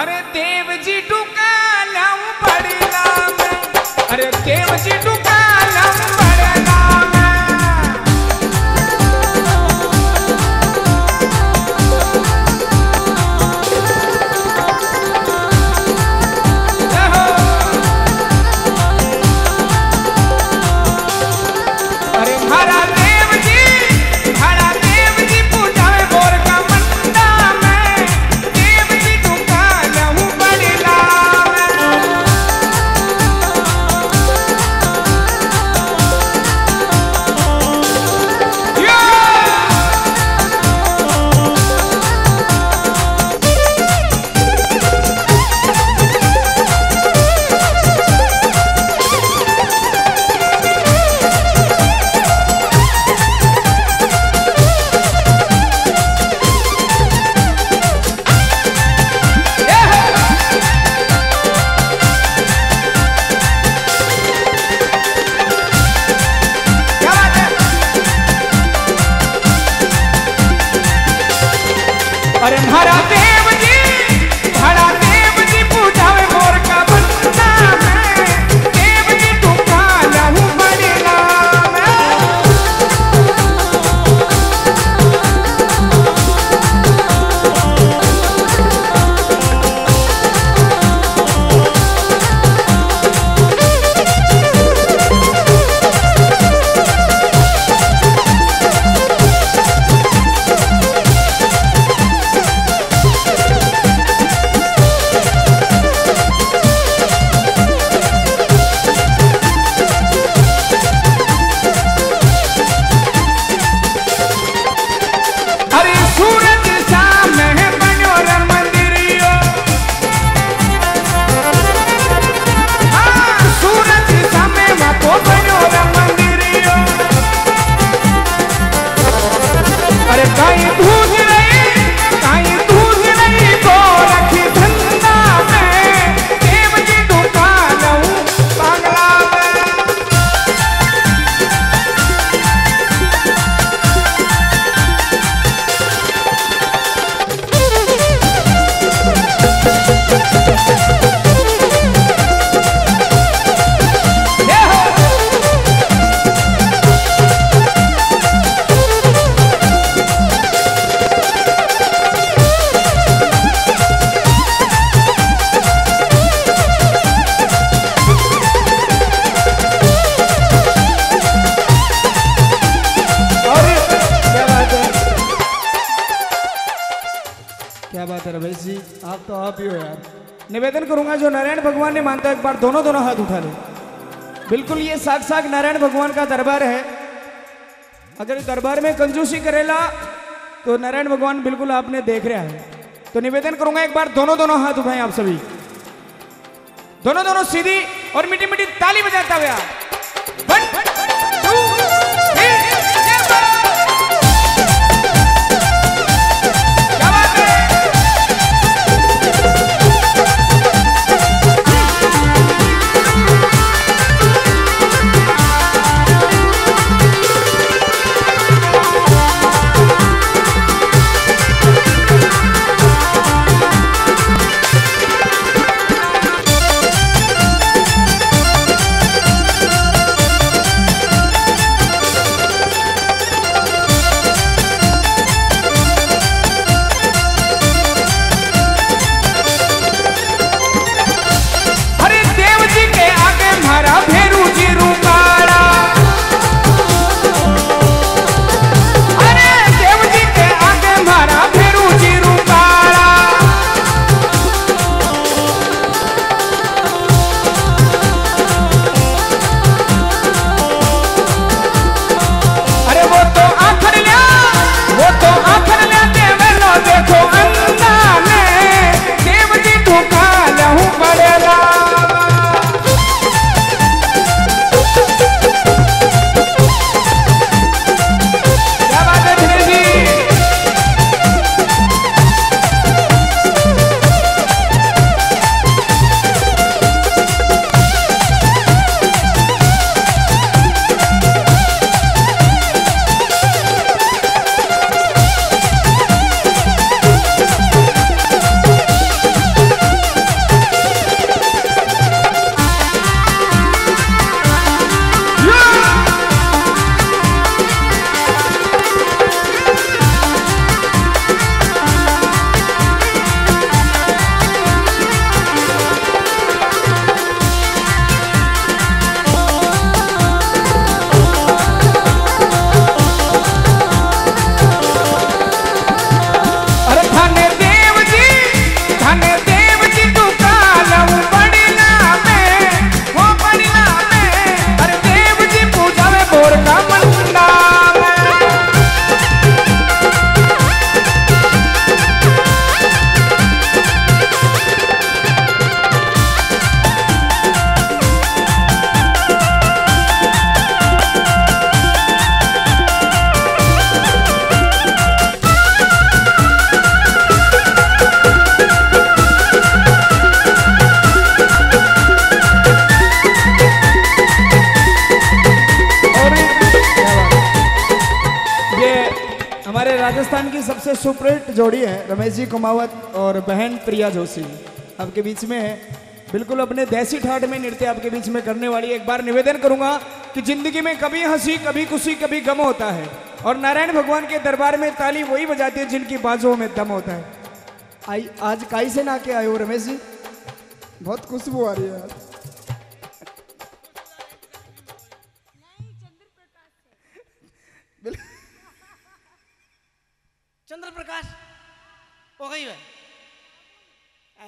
अरे देव जी दुकानम पड़ला में अरे देव जी दुकानम अरे हरा अरे क्या बात है रमेश जी? आप तो आप ही हो यार। निवेदन करूँगा जो नारायण भगवान ने मानता है एक बार दोनों दोनों हाथ उठा ले। बिल्कुल ये साक्षात नारायण भगवान का दरबार है। अगर दरबार में कंजूसी करेला तो नारायण भगवान बिल्कुल आपने देख रहा है। तो निवेदन करूँगा एक बार दोनों दोनों हाथ उठाएँ आप सभी। दोनों दोनों सीधी और मिट्टी मिट्टी ताली बजाता हुआ One, two, सुपरहिट जोड़ी है, रमेश जी कुमावत और बहन प्रिया जोशी। आपके बीच में है बिल्कुल अपने देसी ठाट में नृत्य आपके बीच में करने वाली एक बार निवेदन करूँगा कि ज़िंदगी में कभी हँसी, कभी खुशी, कभी गम होता है। और नारायण भगवान के दरबार में ताली वही बजाती है जिनकी बाजुओं में दम होता है। आई, आज काई से ना के आए हो, रमेश जी? बहुत खुशबू आ रही है चंद्र प्रकाश हो गई है।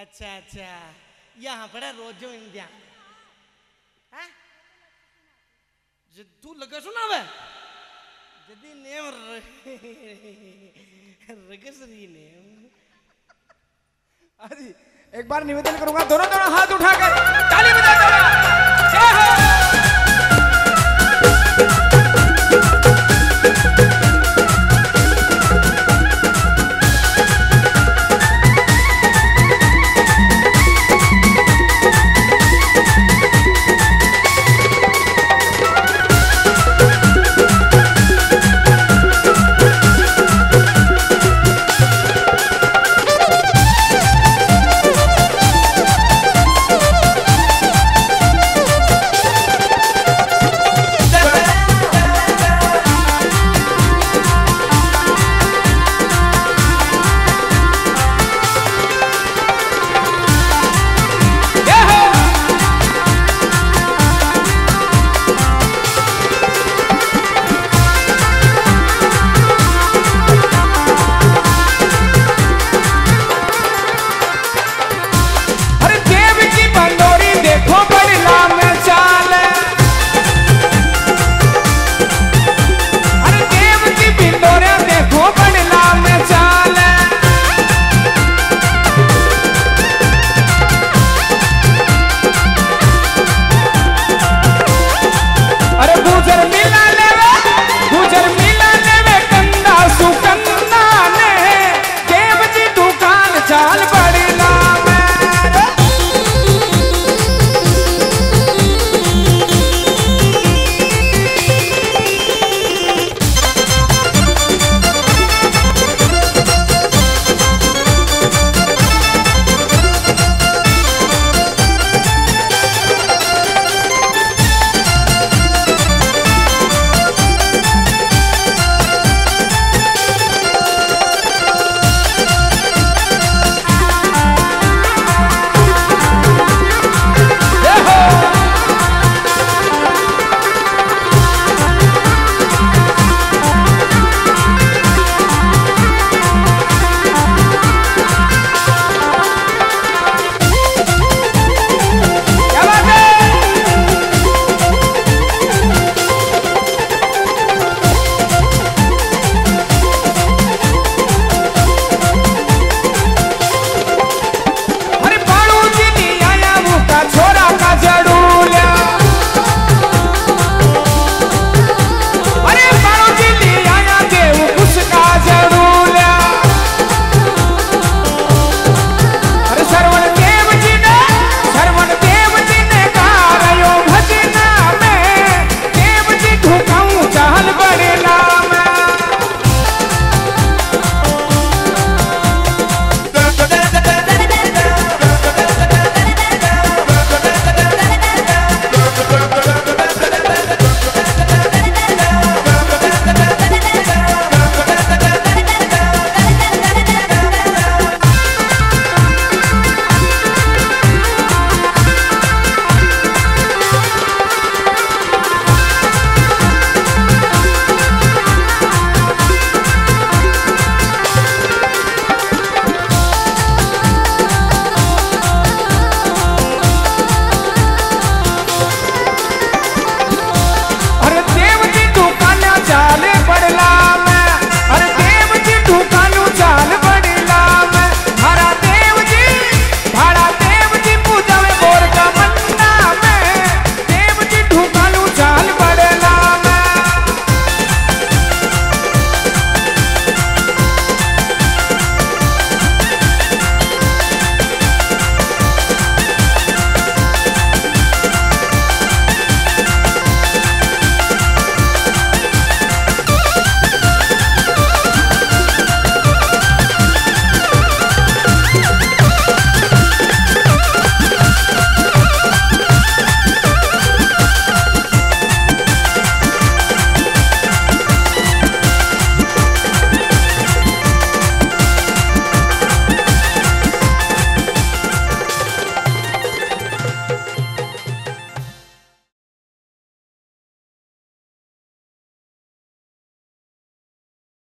अच्छा अच्छा। यहाँ पड़ा रोजो इंडिया। हैं? जे तू लगे सुना वे जदी नेम रगसरी नेम। हाँ जी एक बार निवेदन करूँगा दोनों दोनों हाथ उठाकर। ताली